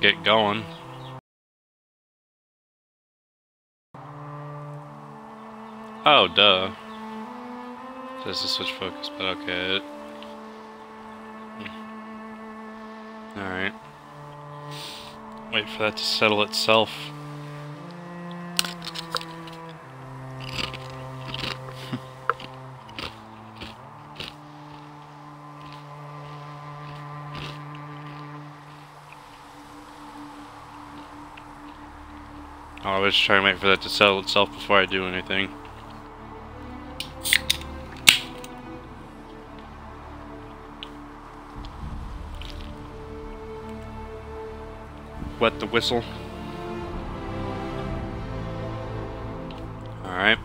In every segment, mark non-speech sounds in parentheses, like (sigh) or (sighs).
get going. Oh, duh. Says to switch focus, but okay. Hmm. Alright. Wait for that to settle itself. I always try to wait for that to settle itself before I do anything. Wet the whistle. Alright.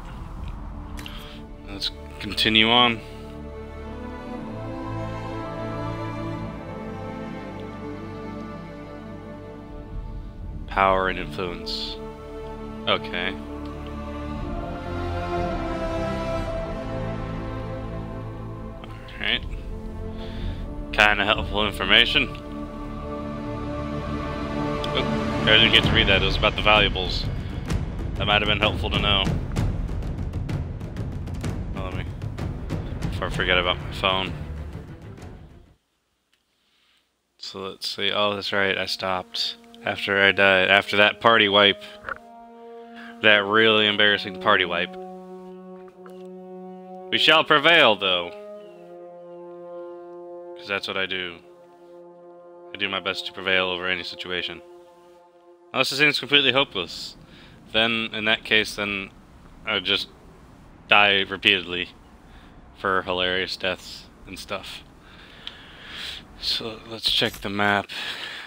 Let's continue on. Power and influence. Okay. Alright. Kinda helpful information. Oh, I didn't get to read that. It was about the valuables. That might have been helpful to know. Well, let me... Before I forget about my phone. So let's see. Oh, that's right. I stopped after I died. After that party wipe. That really embarrassing party wipe. We shall prevail, though. Because that's what I do. I do my best to prevail over any situation. Unless it seems completely hopeless. Then, in that case, then I would just die repeatedly for hilarious deaths and stuff. So, let's check the map.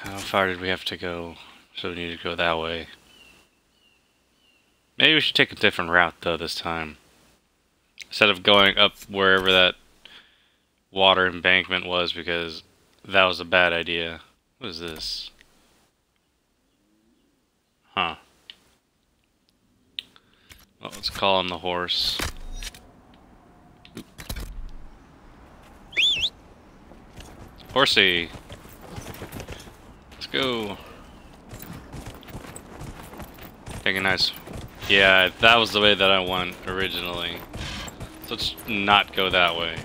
How far did we have to go? So we need to go that way. Maybe we should take a different route, though, this time. Instead of going up wherever that water embankment was, because that was a bad idea. What is this? Huh. Well, let's call him the horse. Horsey! Let's go. Take a nice... Yeah, that was the way that I went originally. So let's not go that way.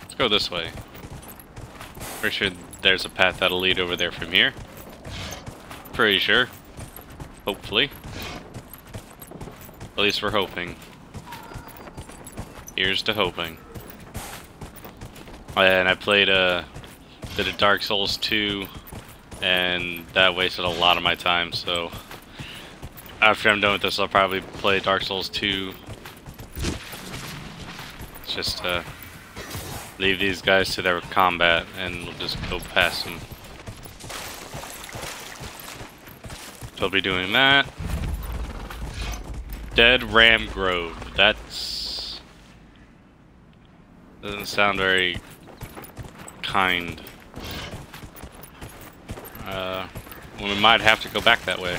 Let's go this way. Pretty sure there's a path that'll lead over there from here. Pretty sure. Hopefully. At least we're hoping. Here's to hoping. And I played uh, a bit of Dark Souls 2, and that wasted a lot of my time, so after I'm done with this, I'll probably play Dark Souls 2. Just to leave these guys to their combat, and we'll just go past them. So I'll be doing that. Dead Ram Grove. That's... Doesn't sound very kind. Uh, we might have to go back that way.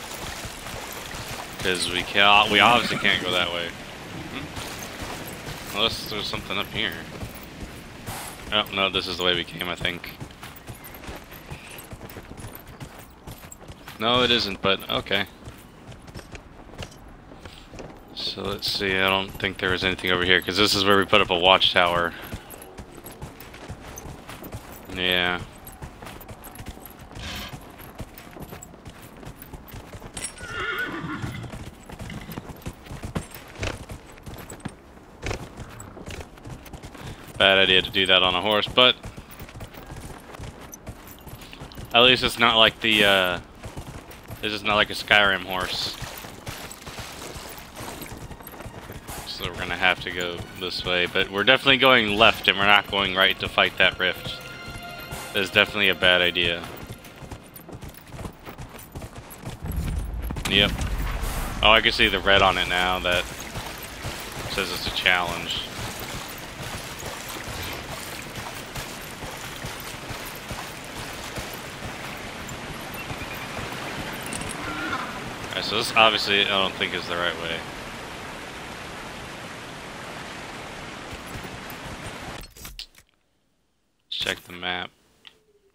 Because we can't, we obviously can't go that way. Hmm? Unless there's something up here. Oh, no, this is the way we came, I think. No, it isn't, but okay. So let's see, I don't think there was anything over here, because this is where we put up a watchtower. Yeah. Bad idea to do that on a horse, but at least it's not like the, uh, this is not like a Skyrim horse. So we're gonna have to go this way, but we're definitely going left and we're not going right to fight that rift. That's definitely a bad idea. Yep. Oh, I can see the red on it now that says it's a challenge. Alright, so this obviously I don't think is the right way. Let's check the map.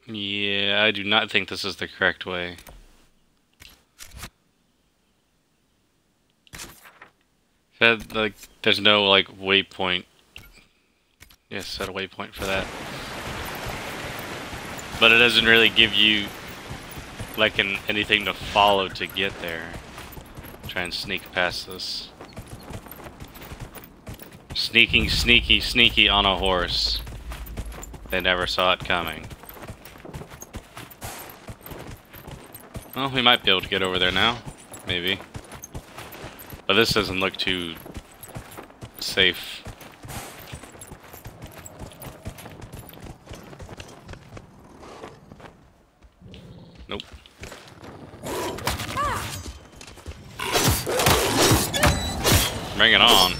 Yeah, I do not think this is the correct way. That, like, there's no, like, waypoint. Yes, set a waypoint for that. But it doesn't really give you, like, an, anything to follow to get there. Try and sneak past this. Sneaking, sneaky, sneaky on a horse. They never saw it coming. Well, we might be able to get over there now. Maybe. But this doesn't look too safe. Nope. Bring it on.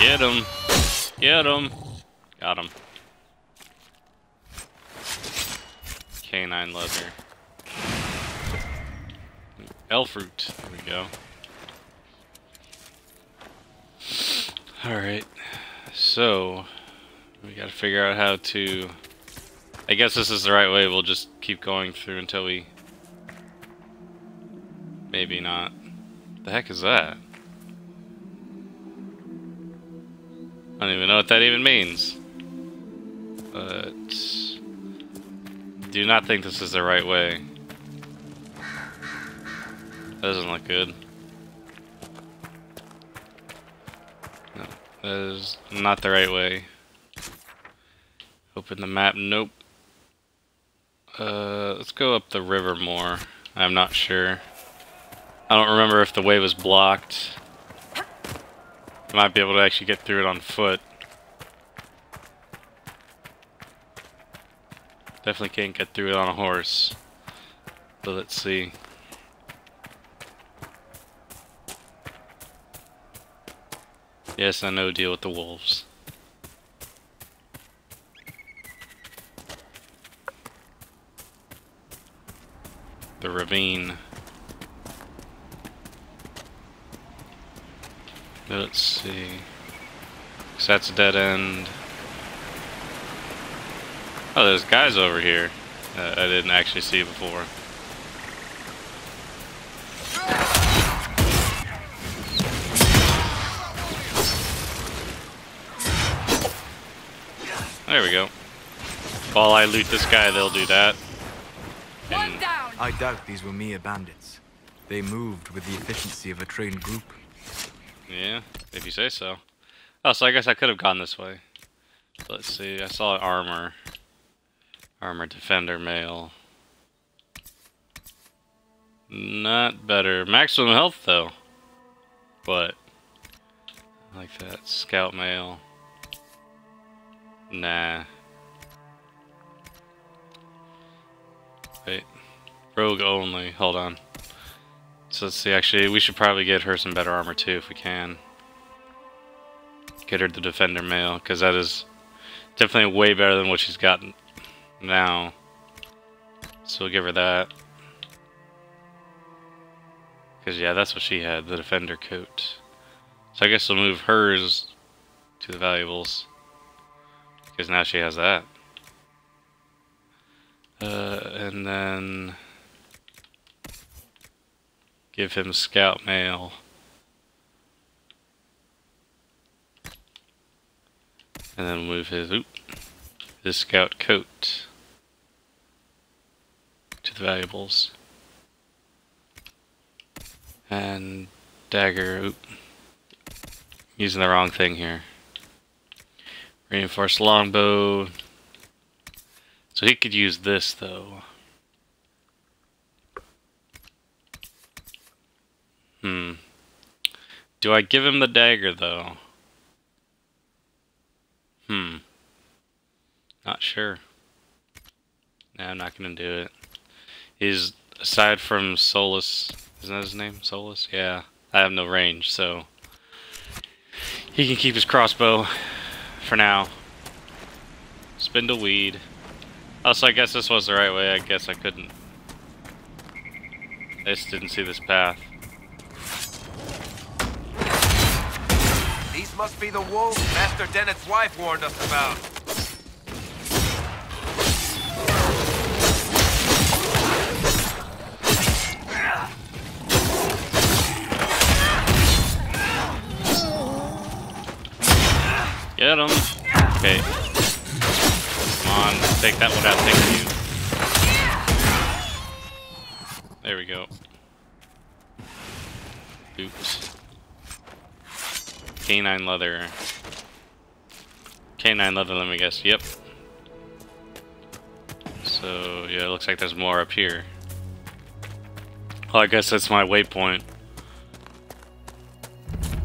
Get him. Get him. Got him. Canine leather. Elfroot. There we go. Alright. So, we gotta figure out how to... I guess this is the right way. We'll just keep going through until we... Maybe not. The heck is that? I don't even know what that even means. But... Do not think this is the right way. That doesn't look good. That is not the right way. Open the map, nope. Uh, let's go up the river more. I'm not sure. I don't remember if the way was blocked. I Might be able to actually get through it on foot. Definitely can't get through it on a horse. But let's see. Yes, I know deal with the wolves. The ravine. Let's see. Cause that's a dead end. Oh, there's guys over here I didn't actually see before. There we go. While I loot this guy, they'll do that. One down. I doubt these were mere bandits. They moved with the efficiency of a trained group. Yeah, if you say so. Oh, so I guess I could have gone this way. Let's see, I saw armor. Armor defender mail. Not better. Maximum health though. But I like that. Scout mail. Nah. Wait. Rogue only. Hold on. So let's see, actually, we should probably get her some better armor too if we can. Get her the Defender mail, because that is definitely way better than what she's gotten now. So we'll give her that. Because, yeah, that's what she had, the Defender coat. So I guess we'll move hers to the valuables. Because now she has that. Uh, and then give him scout mail. And then move his oop, his scout coat to the valuables. And dagger, oop. Using the wrong thing here. Reinforced longbow. So he could use this though. Hmm. Do I give him the dagger though? Hmm. Not sure. Nah, I'm not gonna do it. He's aside from Solas, isn't that his name? Solas? Yeah. I have no range, so he can keep his crossbow for now. Spindle weed. Oh, so I guess this was the right way. I guess I couldn't. I just didn't see this path. These must be the wolves Master Dennet's wife warned us about. Get him. Okay. Come on, take that one out. Thank you. There we go. Oops. Canine leather. Canine leather, let me guess. Yep. So, yeah, it looks like there's more up here. Well, I guess that's my waypoint.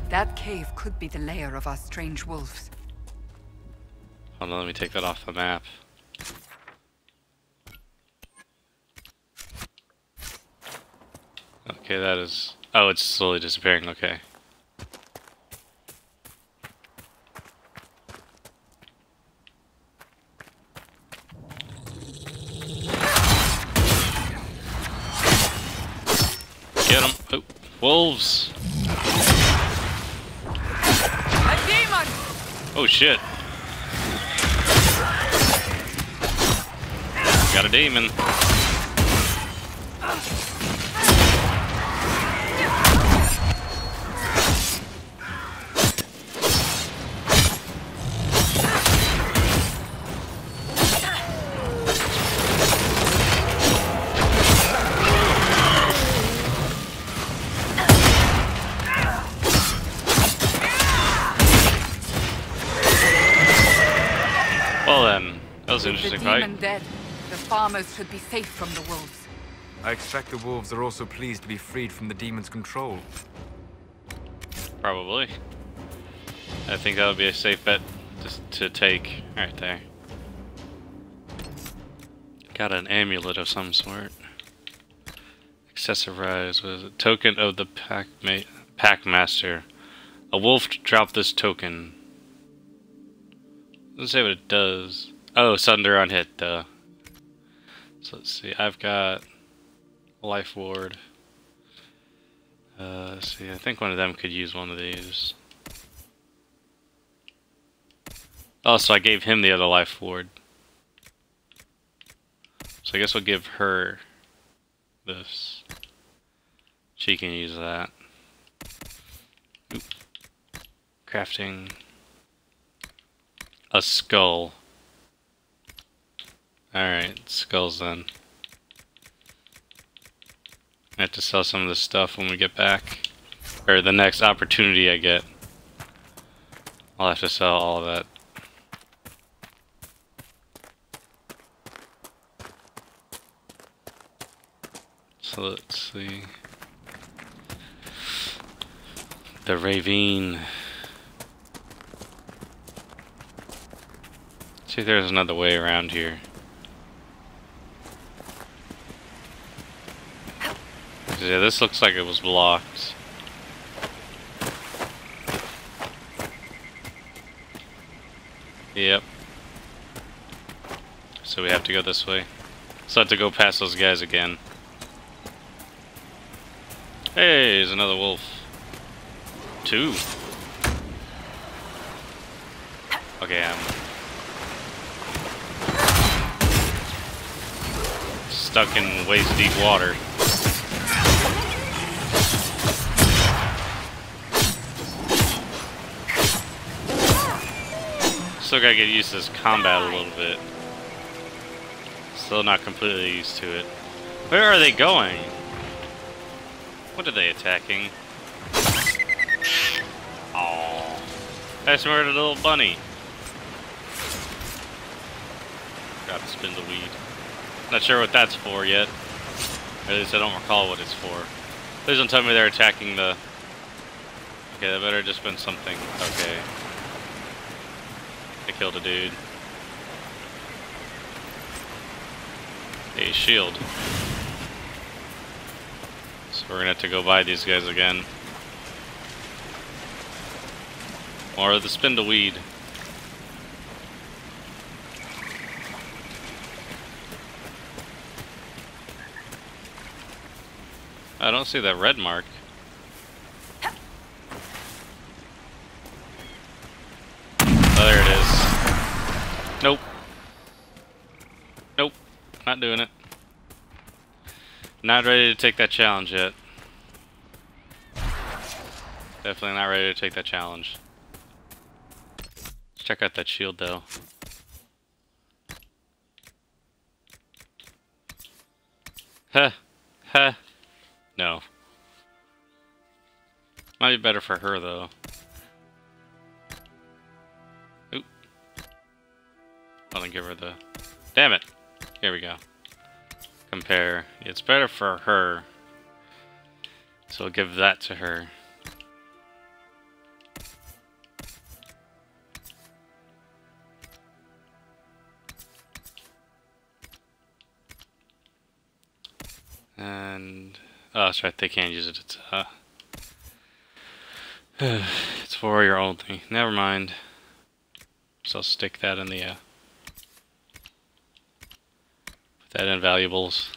That cave could be the lair of our strange wolves. Hold on, let me take that off the map. Okay, that is... Oh, it's slowly disappearing, okay. Get them! Oh, wolves! A demon! Oh shit! Got a demon. Well then, that was interesting. Demon dead, the farmers should be safe from the wolves. I expect the wolves are also pleased to be freed from the demon's control. Probably. I think that would be a safe bet to, to take right there. Got an amulet of some sort. Excessive rise was a token of the pack ma pack master. A wolf dropped this token. Let's see what it does. Oh, sunder on hit. Duh. So let's see. I've got life ward. Uh, let's see, I think one of them could use one of these. Oh, so I gave him the other life ward. So I guess we'll give her this. She can use that. Oop. Crafting a skull. Alright, skulls then. I have to sell some of this stuff when we get back. Or the next opportunity I get. I'll have to sell all of that. So let's see. The Ravine. See if there's another way around here. Yeah, this looks like it was blocked. Yep. So we have to go this way. So I have to go past those guys again. Hey, there's another wolf. Two. Okay, I'm stuck in waist deep water. Still gotta get used to this combat a little bit. Still not completely used to it. Where are they going? What are they attacking? Oh, I just murdered a little bunny. Got to spin the weed. Not sure what that's for yet. Or at least I don't recall what it's for. Please don't tell me they're attacking the... Okay, that better just been something. Okay. I killed a dude. A shield. So we're gonna have to go buy these guys again. Or the spindle weed. I don't see that red mark. Oh, there it is. Nope. Nope. Not doing it. Not ready to take that challenge yet. Definitely not ready to take that challenge. Let's check out that shield though. Huh. Huh. No. Might be better for her though. Oop. I'll give her the... Damn it! Here we go. Compare. It's better for her. So I'll give that to her. And oh, that's right. They can't use it. It's uh, (sighs) it's for your only. Never mind. So I'll stick that in the uh, that in valuables.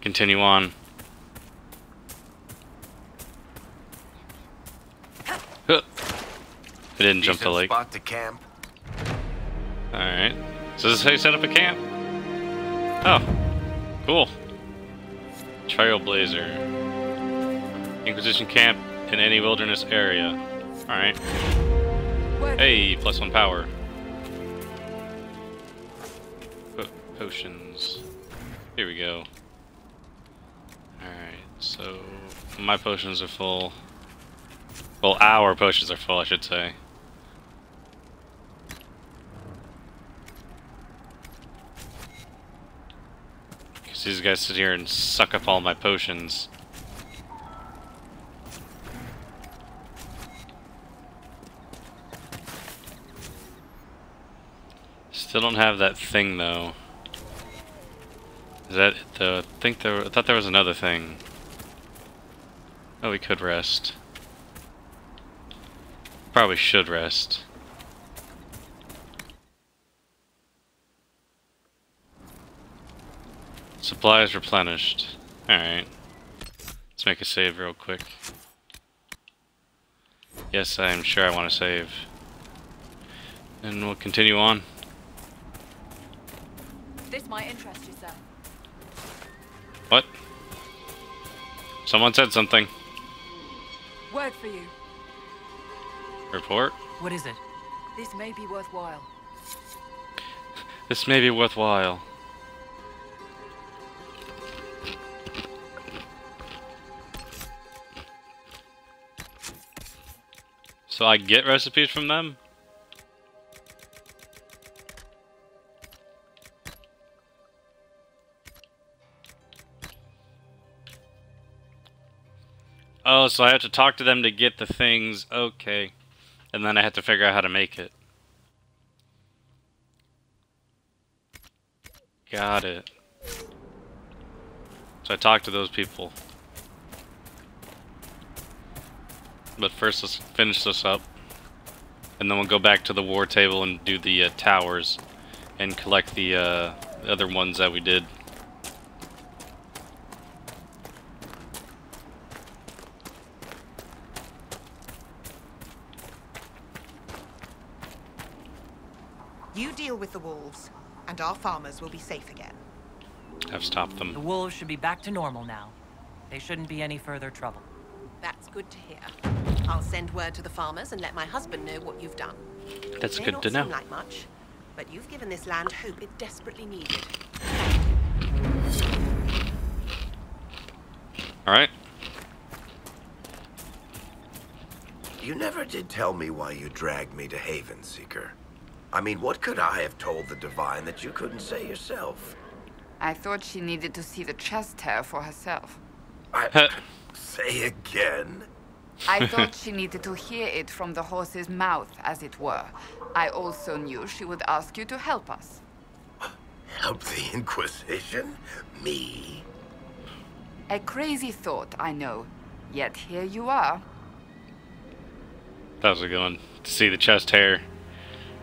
Continue on. Huh. I didn't jump the lake. spot to camp. Alright. So this is how you set up a camp? Oh. Cool. Trailblazer. Inquisition camp in any wilderness area. Alright. Word. Hey, plus one power. Potions. Here we go. Alright, so my potions are full. Well, our potions are full, I should say. Because these guys sit here and suck up all my potions. Still don't have that thing though. Is that though? I think there. I thought there was another thing. Oh, we could rest. Probably should rest. Supplies replenished. Alright. Let's make a save real quick. Yes, I am sure I want to save. And we'll continue on. This might interest. What? Someone said something. Word for you. Report? What is it? This may be worthwhile. This may be worthwhile. So I get recipes from them? Oh, so I have to talk to them to get the things. Okay. And then I have to figure out how to make it. Got it. So I talked to those people. But first, let's finish this up. And then we'll go back to the war table and do the uh, towers. And collect the uh, other ones that we did. You deal with the wolves, and our farmers will be safe again. I've stopped them. The wolves should be back to normal now. They shouldn't be any further trouble. That's good to hear. I'll send word to the farmers and let my husband know what you've done. That's May good not to know. seem like much, but you've given this land hope it desperately needed. Alright. You never did tell me why you dragged me to Haven, Seeker. I mean, what could I have told the Divine that you couldn't say yourself? I thought she needed to see the chest hair for herself. I... say again? I (laughs) thought she needed to hear it from the horse's mouth, as it were. I also knew she would ask you to help us. Help the Inquisition? Me? A crazy thought, I know. Yet here you are. That was a good one. To see the chest hair.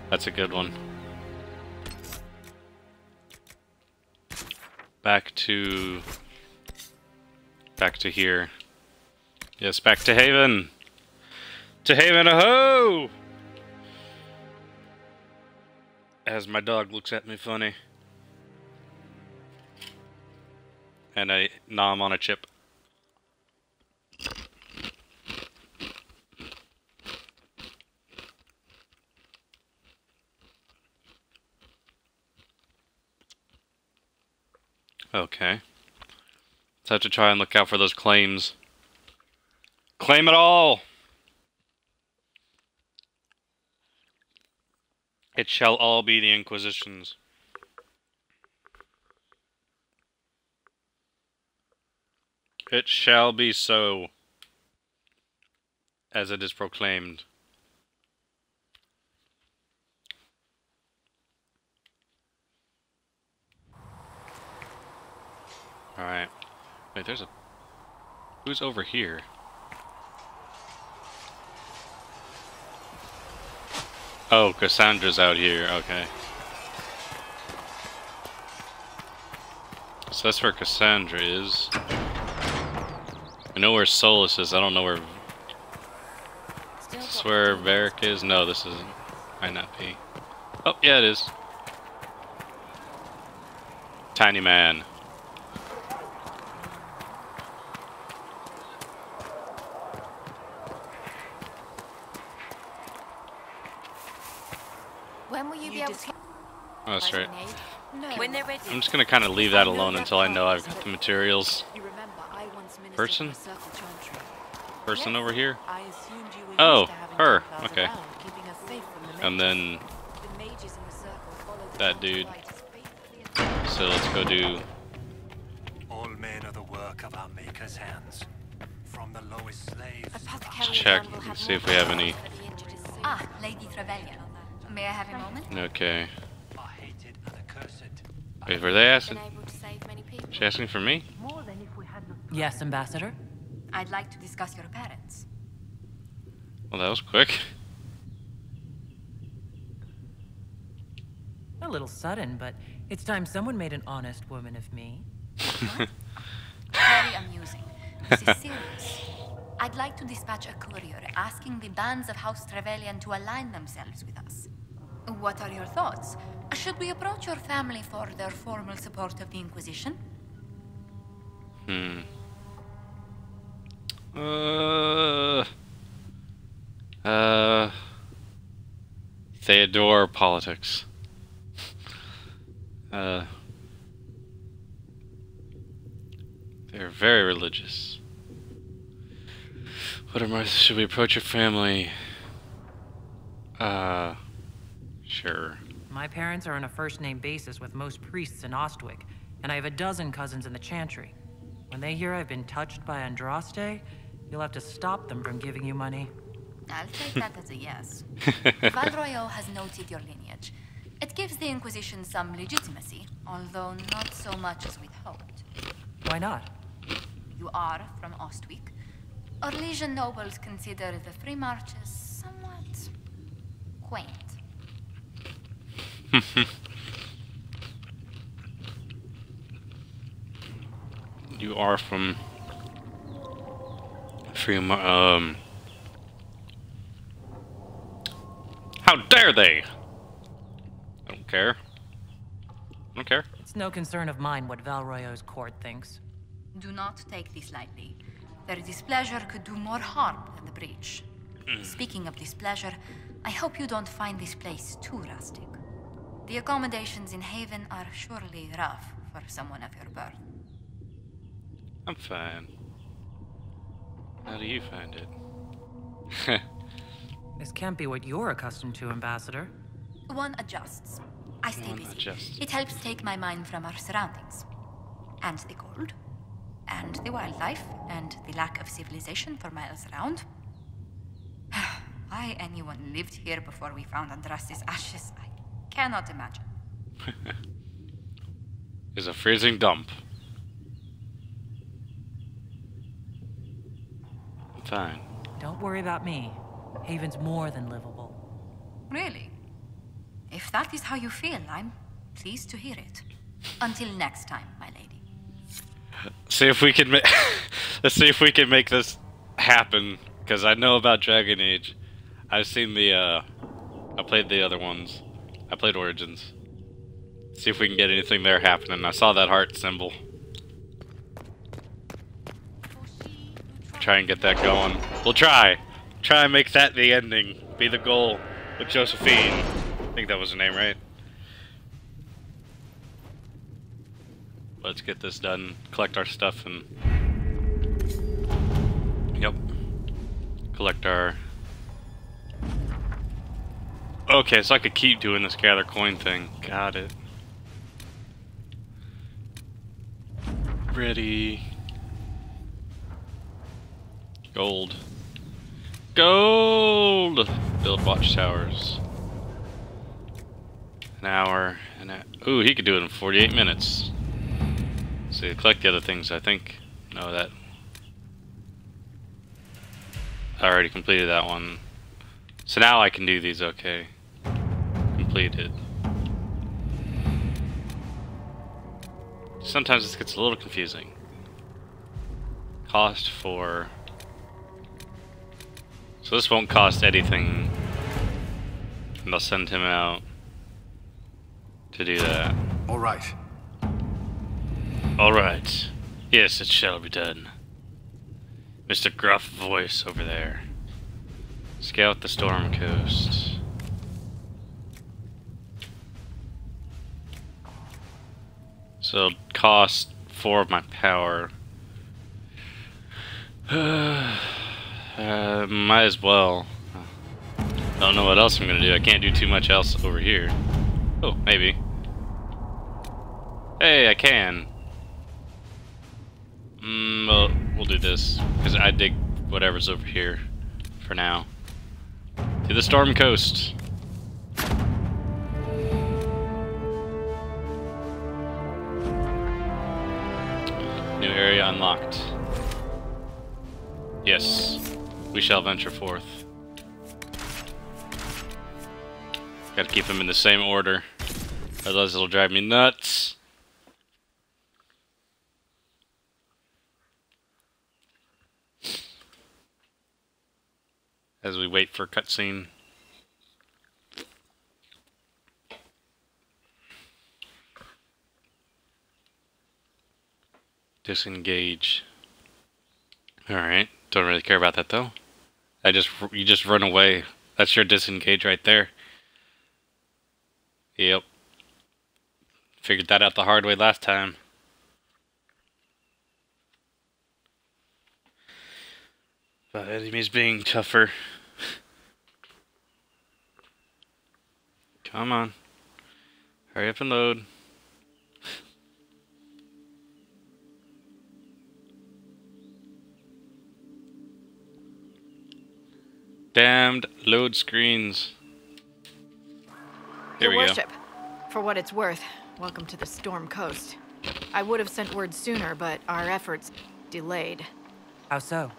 That's a good one. Back to Back to here. Yes, back to Haven. To Haven, aho! As my dog looks at me funny. And I nom on a chip. Okay. Let's have to try and look out for those claims. Claim it all! It shall all be the Inquisition's. It shall be so, as it is proclaimed. Alright. Wait, there's a... Who's over here? Oh, Cassandra's out here, okay. So that's where Cassandra is. I know where Solas is, I don't know where... Is this where Varric is? No, this isn't. Might not be. Oh, yeah it is. Tiny man. When will you, be able to... Oh, that's right. No. When they're ready. I'm just gonna kind of leave that alone until I know I've got the materials. You remember, I once ministered Person? for Circle Chantry. Person over here? I assumed you Oh, used to having her. Okay. around, keeping us safe from the And then The mages in the circle follow that dude. rite as faithfully as- So let's go do. All men are the work of our Maker's hands. From the lowest slaves. Apothecary Check and see if we have any. for the injured. Ah, Lady Trevelyan. May I have a moment? Okay. Are hated and accursed. Wait, were they asking? Been able to save many people. She asking for me? Yes, Ambassador? I'd like to discuss your parents. Well, that was quick. A little sudden, but it's time someone made an honest woman of me. Very amusing. This is serious. I'd like to dispatch a courier asking the bands of House Trevelyan to align themselves with us. What are your thoughts? Should we approach your family for their formal support of the Inquisition? Hmm. Uh. Uh. Theodore politics. Uh. They're very religious. What am I? Should we approach your family? Uh. Sure. My parents are on a first name basis with most priests in Ostwick, and I have a dozen cousins in the Chantry. When they hear I've been touched by Andraste, you'll have to stop them from giving you money. I'll take that as a yes. (laughs) Val Royeaux has noted your lineage. It gives the Inquisition some legitimacy, although not so much as we'd hoped. Why not? You are from Ostwick. Orlesian nobles consider the free marches somewhat quaint. (laughs) You are from Freem. Um. How dare they? I don't care. I don't care. It's no concern of mine what Val Royeaux's court thinks. Do not take this lightly. Their displeasure could do more harm than the breach. Speaking of displeasure, I hope you don't find this place too rustic. The accommodations in Haven are surely rough for someone of your birth. I'm fine. How do you find it? (laughs) This can't be what you're accustomed to, Ambassador. One adjusts. I stay One busy. adjusts. It helps take my mind from our surroundings. And the cold. And the wildlife. And the lack of civilization for miles around. (sighs) Why anyone lived here before we found Andraste's ashes, I cannot imagine. (laughs) Is a freezing dump. Fine. Don't worry about me. Haven's more than livable. Really? If that is how you feel, I'm pleased to hear it. Until next time, my lady. (laughs) See if we can ma- (laughs) Let's see if we can make this happen. Because I know about Dragon Age. I've seen the, uh... I played the other ones. I played Origins. See if we can get anything there happening. I saw that heart symbol. Try and get that going. We'll try. Try and make that the ending. Be the goal with Josephine. I think that was her name, right? Let's get this done. Collect our stuff and... Yep. Collect our... Okay, so I could keep doing this gather coin thing. Got it. Ready. Gold. Gold! Build watchtowers. An hour. And a ooh, he could do it in 48 minutes. So you collect the other things, I think. No, that. I already completed that one. So now I can do these okay. Completed. Sometimes this gets a little confusing. Cost for... So this won't cost anything. And I'll send him out to do that. All right. All right. Yes, it shall be done. Mr. Gruff voice over there. Scout the storm coast. So cost four of my power. (sighs) uh, might as well. I don't know what else I'm gonna do. I can't do too much else over here. Oh, maybe. Hey, I can. Mm, well, we'll do this. Because I dig whatever's over here for now. To the Storm Coast. Area unlocked. Yes, we shall venture forth. Gotta keep them in the same order. Otherwise it'll drive me nuts. As we wait for cutscene. Disengage. Alright, don't really care about that though. I just, you just run away. That's your disengage right there. Yep. Figured that out the hard way last time. But enemies being tougher. Come on. Hurry up and load. Damned load screens. Here Your we worship, for what it's worth, welcome to the Storm Coast. I would have sent word sooner, but our efforts delayed. How so?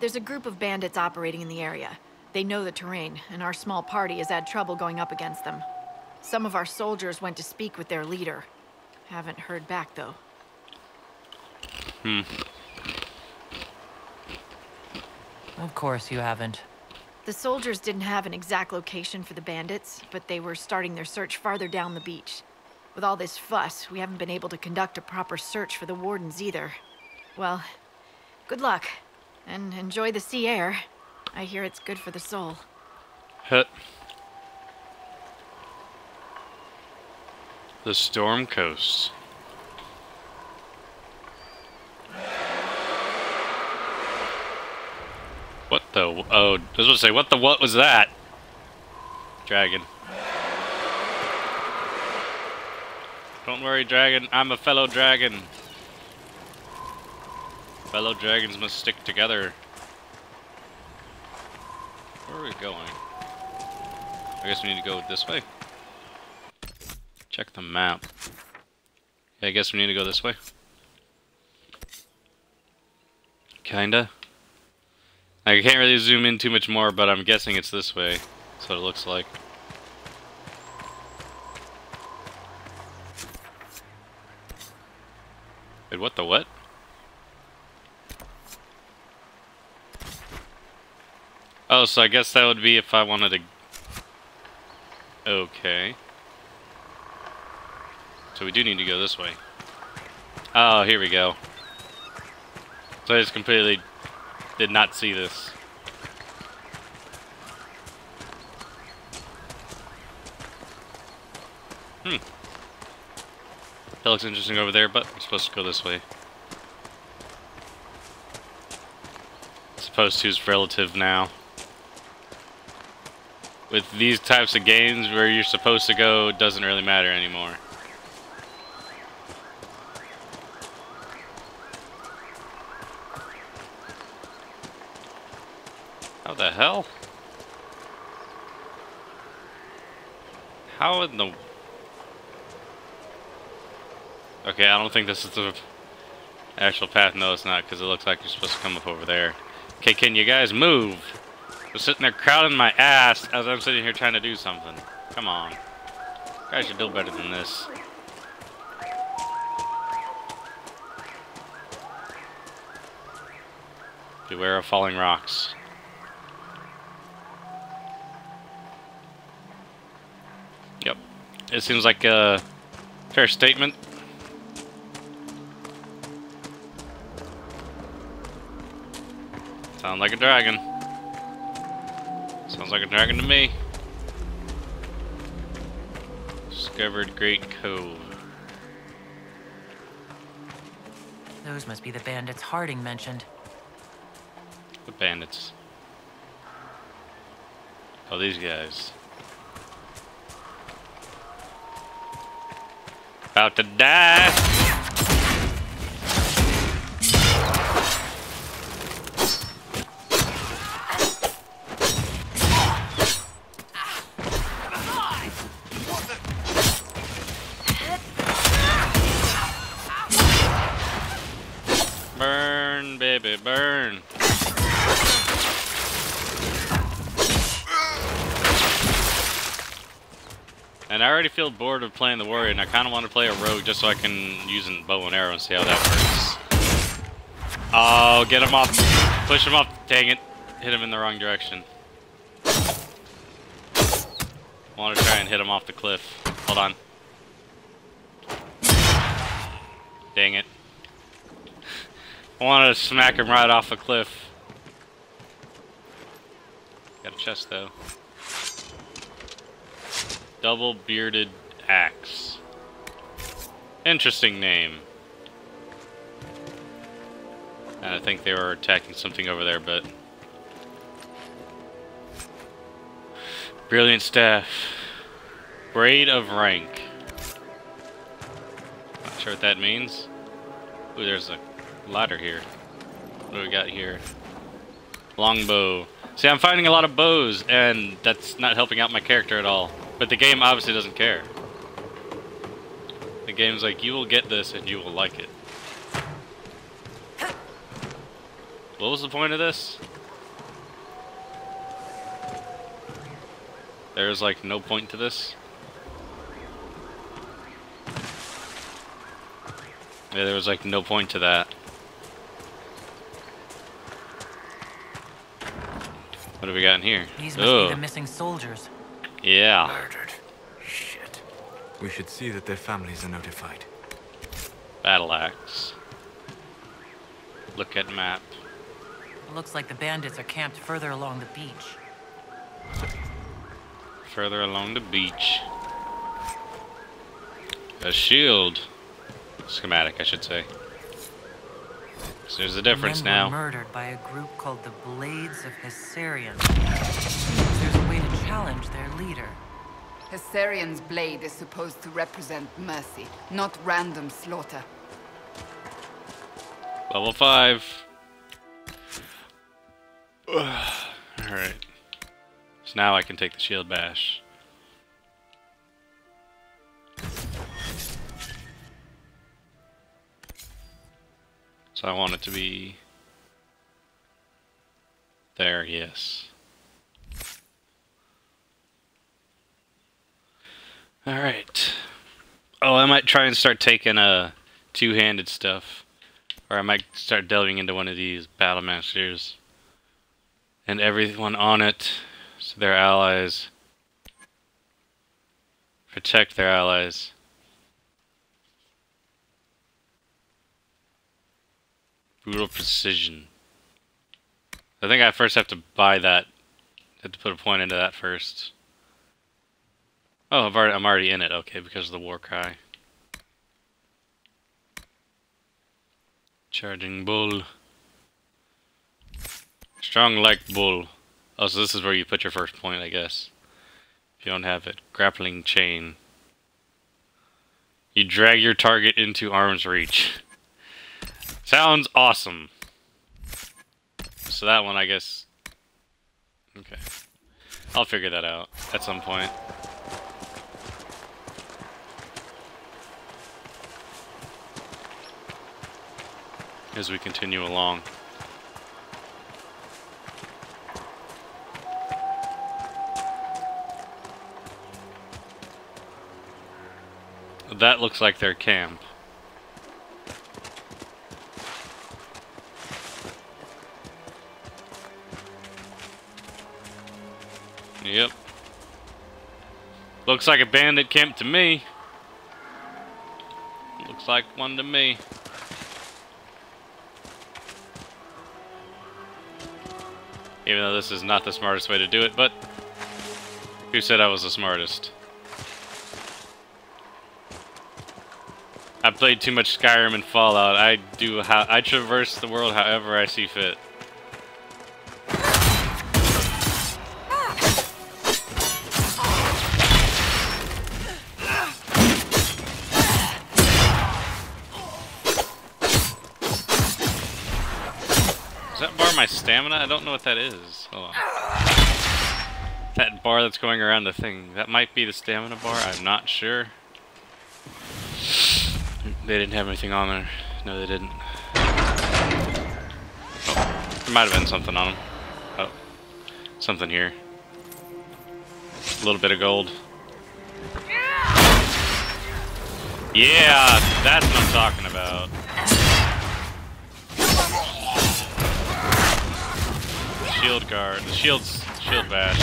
There's a group of bandits operating in the area. They know the terrain, and our small party has had trouble going up against them. Some of our soldiers went to speak with their leader. Haven't heard back, though. Hmm. Of course you haven't. The soldiers didn't have an exact location for the bandits, but they were starting their search farther down the beach. With all this fuss, we haven't been able to conduct a proper search for the wardens either. Well, good luck, and enjoy the sea air. I hear it's good for the soul. Hut. The Storm Coast. What the? Oh, I was going to say, what the what was that? Dragon. Don't worry, dragon. I'm a fellow dragon. Fellow dragons must stick together. Where are we going? I guess we need to go this way. Check the map. Yeah, I guess we need to go this way. Kinda. I can't really zoom in too much more, but I'm guessing it's this way. That's what it looks like. Wait, what the what? Oh, so I guess that would be if I wanted to... Okay. So we do need to go this way. Oh, here we go. So I just completely did not see this. Hmm. That looks interesting over there, but we're supposed to go this way. Supposed to is relative now. With these types of games, where you're supposed to go doesn't really matter anymore. How the hell? How in the... Okay, I don't think this is the actual path. No, it's not, because it looks like you're supposed to come up over there. Okay, can you guys move? You're sitting there crowding my ass as I'm sitting here trying to do something. Come on. You guys should do better than this. Beware of falling rocks. It seems like a fair statement. Sounds like a dragon. Sounds like a dragon to me. Discovered Great Cove. Those must be the bandits Harding mentioned. The bandits. Oh, these guys. About to die! Feel bored of playing the warrior, and I kind of want to play a rogue just so I can use a bow and arrow and see how that works. Oh, get him off. Push him off. Dang it. Hit him in the wrong direction. want to try and hit him off the cliff. Hold on. Dang it. I wanted to smack him right off a cliff. Got a chest though. Double bearded axe. Interesting name. And I think they were attacking something over there, but brilliant staff. Braid of rank. Not sure what that means. Ooh, there's a ladder here. What do we got here? Longbow. See, I'm finding a lot of bows, and that's not helping out my character at all. But the game obviously doesn't care. The game's like, you will get this, and you will like it. What was the point of this? There's like no point to this. Yeah, there was like no point to that. What have we got in here? These must Ugh. be the missing soldiers. Yeah. Murdered. Shit. We should see that their families are notified. Battle axe. Look at map. It looks like the bandits are camped further along the beach. Further along the beach. A shield. Schematic, I should say. So there's a difference now. Murdered by a group called the Blades of Hessarian. Challenge their leader. Hessarian's blade is supposed to represent mercy, not random slaughter. Level 5. Alright. So now I can take the shield bash. So I want it to be there, yes. Alright. Oh, I might try and start taking uh, two-handed stuff. Or I might start delving into one of these Battle Masters. and everyone on it, so their allies. Protect their allies. Brutal precision. I think I first have to buy that. I have to put a point into that first. Oh, I've already, I'm already in it. Okay, because of the war cry. Charging bull. Strong like bull. Oh, so this is where you put your first point, I guess. If you don't have it. Grappling chain. You drag your target into arm's reach. Sounds awesome. So that one, I guess... Okay. I'll figure that out at some point. As we continue along. That looks like their camp. Yep. Looks like a bandit camp to me. Looks like one to me. Even though this is not the smartest way to do it, but who said I was the smartest? I played too much Skyrim and Fallout. I do how I traverse the world however I see fit. Stamina? I don't know what that is. That bar that's going around the thing. That might be the stamina bar. I'm not sure. They didn't have anything on there. No, they didn't. Oh, there might have been something on them. Oh, something here. A little bit of gold. Yeah, that's what I'm talking about. Shield guard, the shield's shield bash,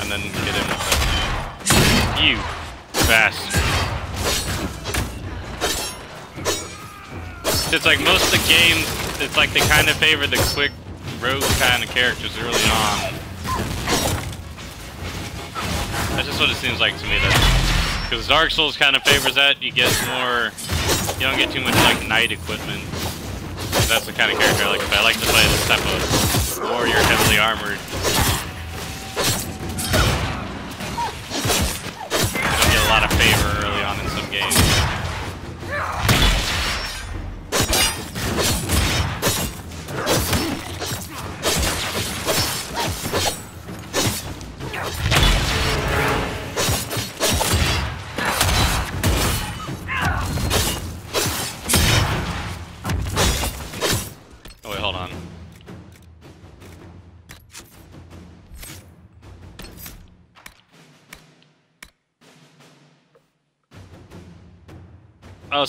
and then get in with you bastard. It's like most of the games, it's like they kind of favor the quick rogue kind of characters early on. That's just what it seems like to me. That because Dark Souls kind of favors that, you get more, you don't get too much like knight equipment. That's the kind of character I like to play. I like to play this type of warrior, heavily armored.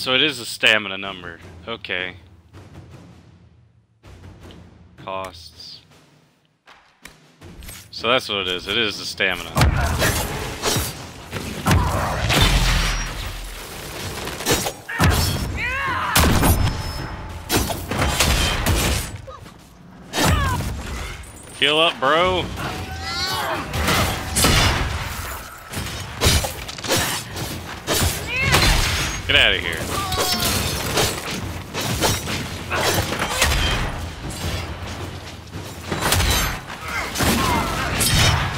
So it is a stamina number. Okay. Costs. So that's what it is. It is the stamina. Heal up, bro. Get out of here.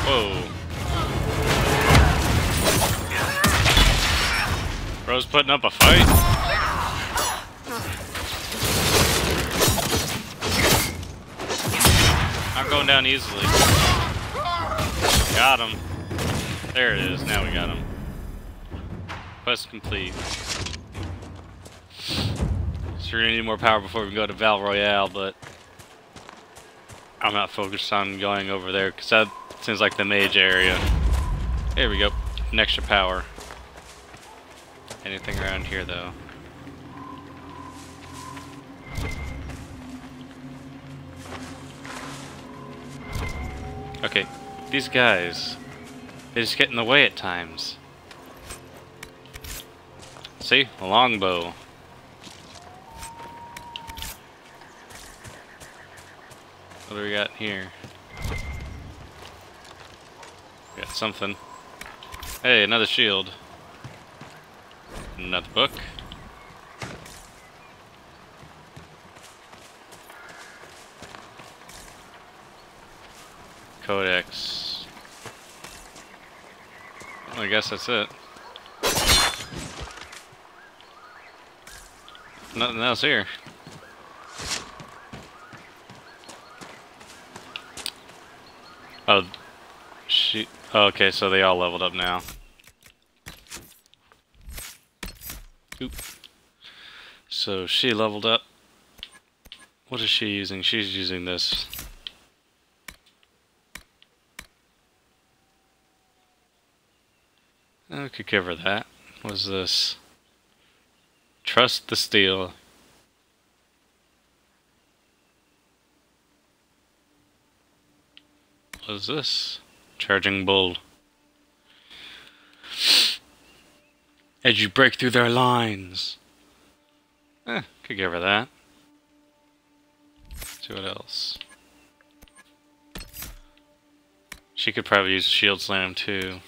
Whoa. Bro's putting up a fight. Not going down easily. Got him. There it is. Now we got him. Quest complete. We're gonna need more power before we go to Val Royeaux, but I'm not focused on going over there because that seems like the mage area. There we go. An extra power. Anything around here though? Okay, these guys, they just get in the way at times. See? A longbow. What do we got here? Got something. Hey, another shield. Another book. Codex. I guess that's it. Nothing else here. Oh, she. Okay, so they all leveled up now. Oop. So she leveled up. What is she using? She's using this. I could give her that. What's this? Trust the steel. What is this? Charging bull. As you break through their lines. Eh, could give her that. Let's see what else. She could probably use shield slam too.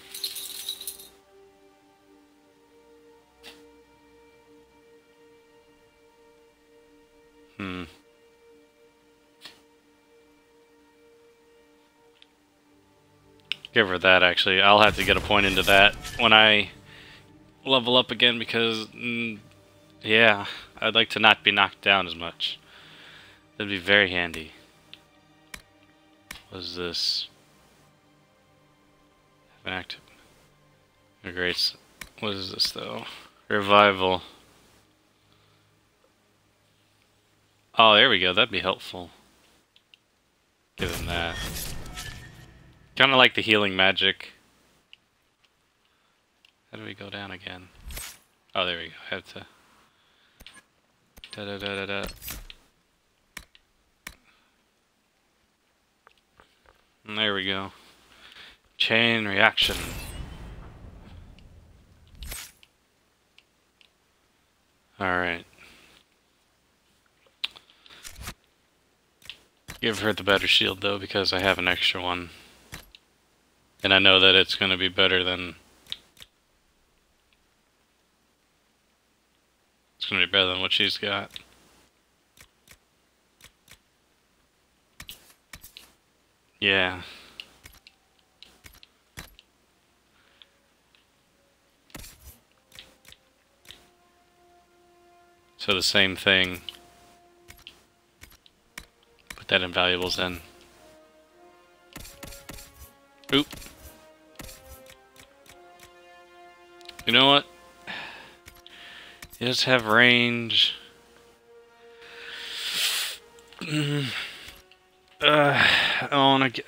Give her that, actually. I'll have to get a point into that when I level up again because, mm, yeah, I'd like to not be knocked down as much. That'd be very handy. What is this? Have an active. Great. What is this, though? Revival. Oh, there we go. That'd be helpful. Give him that. Kind of like the healing magic. How do we go down again? Oh, there we go. I have to... Da da da da da. And there we go. Chain reaction. Alright. Give her the better shield though because I have an extra one. And I know that it's going to be better than... It's going to be better than what she's got. Yeah. So the same thing. Put that in valuables then. Oop. You know what? You just have range. uh, I wanna get...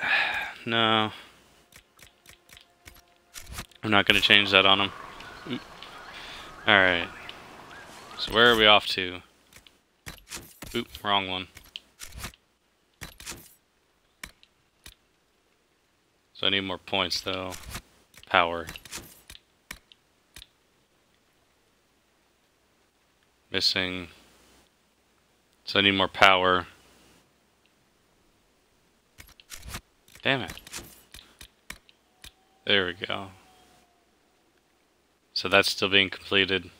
No. I'm not gonna change that on him. Alright. So where are we off to? Oop, wrong one. So I need more points though. Power. Missing. So I need more power. Damn it. There we go. So that's still being completed.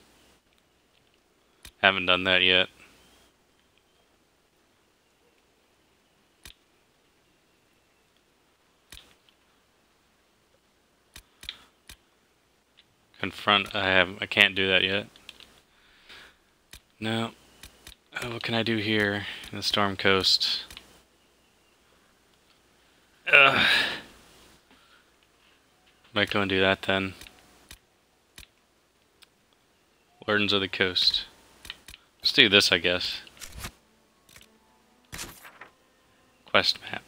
Haven't done that yet. Confront, I have, I can't do that yet. No. Oh, what can I do here in the Storm Coast? Ugh. Might go and do that then. Wardens of the Coast. Let's do this, I guess. Quest map.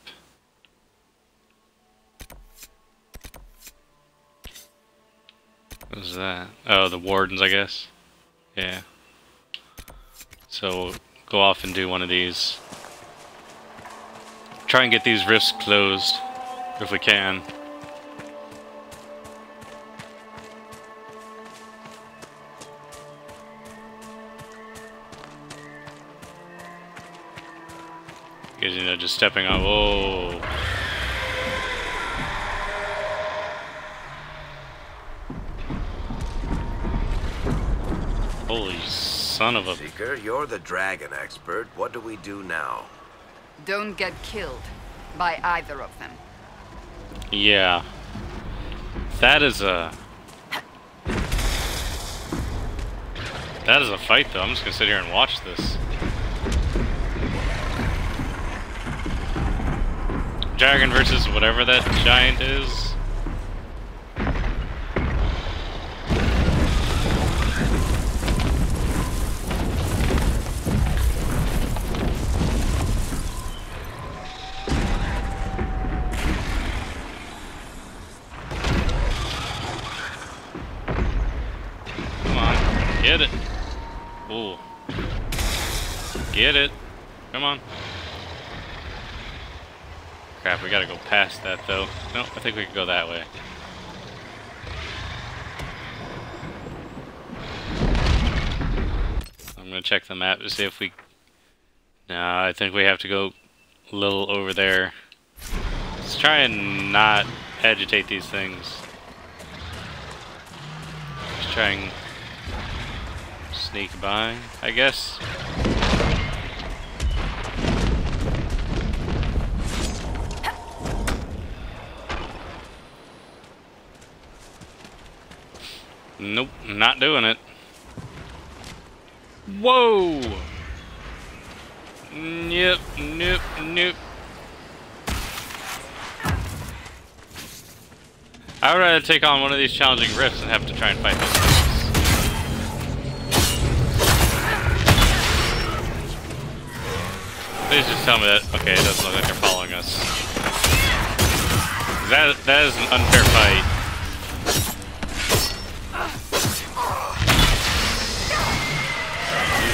What is that? Oh, the Wardens, I guess. Yeah. So we'll go off and do one of these. Try and get these rifts closed. If we can. Because, you know, just stepping on. Whoa. Son of a. Seeker, you're the dragon expert. What do we do now? Don't get killed by either of them. Yeah. That is a. That is a fight, though. I'm just gonna sit here and watch this. Dragon versus whatever that giant is. Come on. Crap, we gotta go past that though. No, I think we can go that way. I'm gonna check the map to see if we... No, I think we have to go a little over there. Let's try and not agitate these things. Just try and sneak by, I guess. Nope, not doing it. Whoa! Nope, nope, nope. I would rather take on one of these challenging rifts and have to try and fight those. Please just tell me that, okay, it doesn't look like they're following us. That, that is an unfair fight.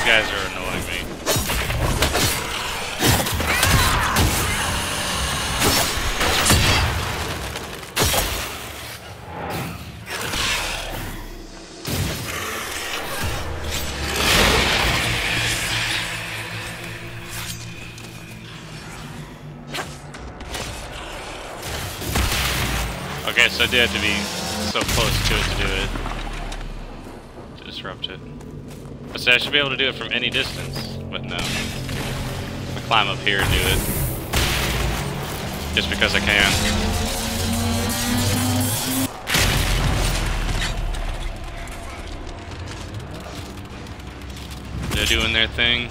Guys are annoying me. Okay, so I did have to be so close to it to do it. To disrupt it. I said I should be able to do it from any distance, but no. I climb up here and do it. Just because I can. They're doing their thing.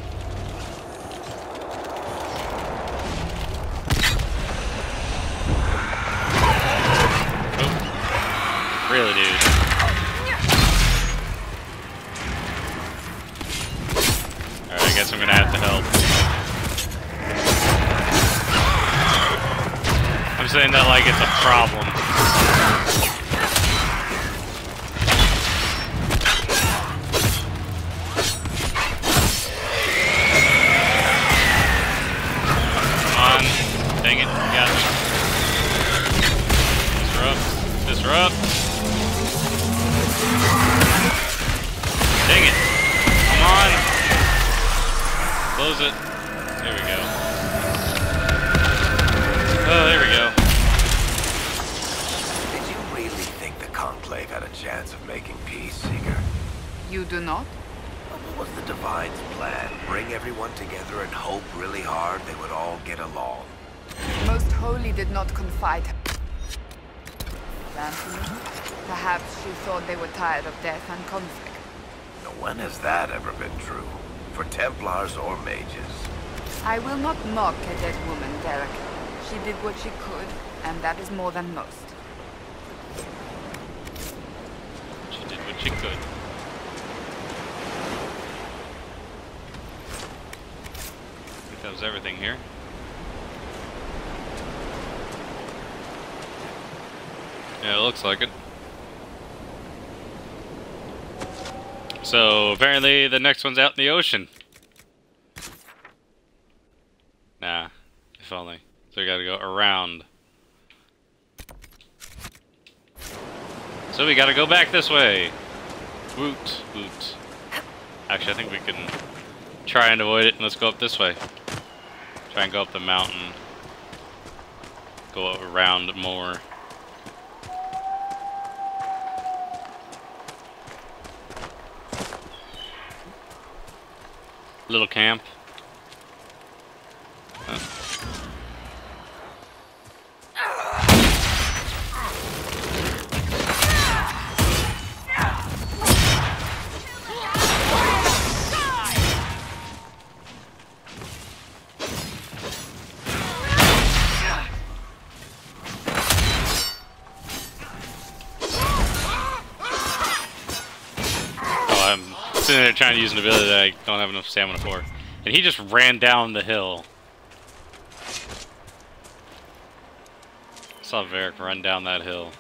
Mock a dead woman, Derek. She did what she could, and that is more than most. She did what she could. I think that was everything here. Yeah, it looks like it. So, apparently the next one's out in the ocean. around. So we gotta go back this way. Woot, woot. Actually, I think we can try and avoid it, and let's go up this way. Try and go up the mountain. Go around more. Little camp. Use an ability that I don't have enough stamina for. And he just ran down the hill. saw Varric run down that hill.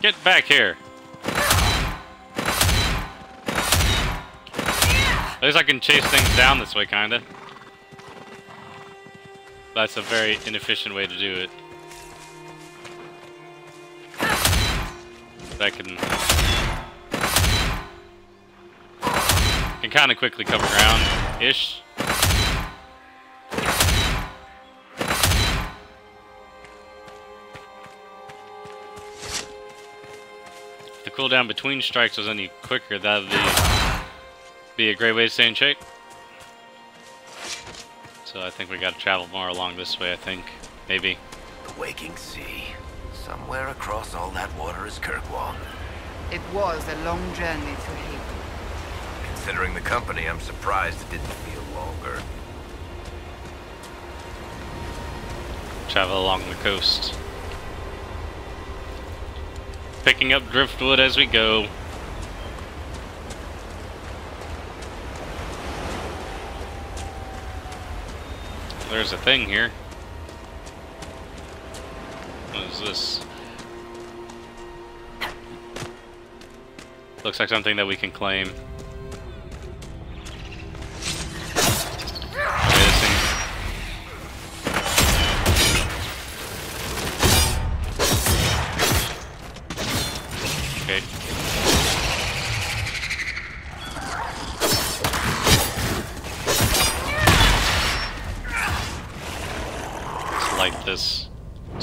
Get back here. At least I can chase things down this way, kinda. That's a very inefficient way to do it. That can... Can kind of quickly cover ground-ish. If the cooldown between strikes was any quicker, that would be, be a great way to stay in shape. So I think we gotta travel more along this way, I think. Maybe. The waking sea. Somewhere across all that water is Kirkwall. It was a long journey to Haven. Considering the company, I'm surprised it didn't feel longer. Travel along the coast. Picking up driftwood as we go. There's a thing here. What is this? Looks like something that we can claim.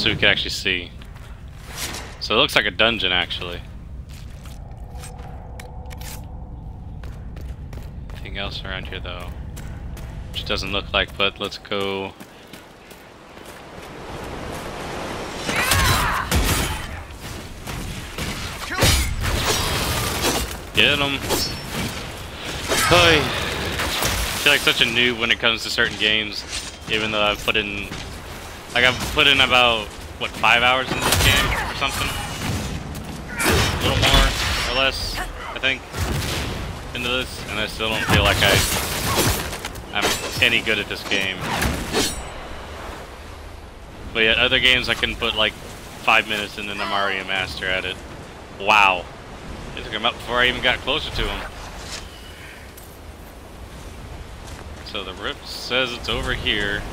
So we can actually see. So it looks like a dungeon actually. Anything else around here though? Which doesn't look like, but let's go. Get him! I feel like such a noob when it comes to certain games, even though I've put in like I've put in about, what, five hours in this game or something? A little more or less, I think, into this, and I still don't feel like I, I'm any good at this game. But yet other games I can put like five minutes in and then I'm already a master at it. Wow. It took him up before I even got closer to him. So the rift says it's over here.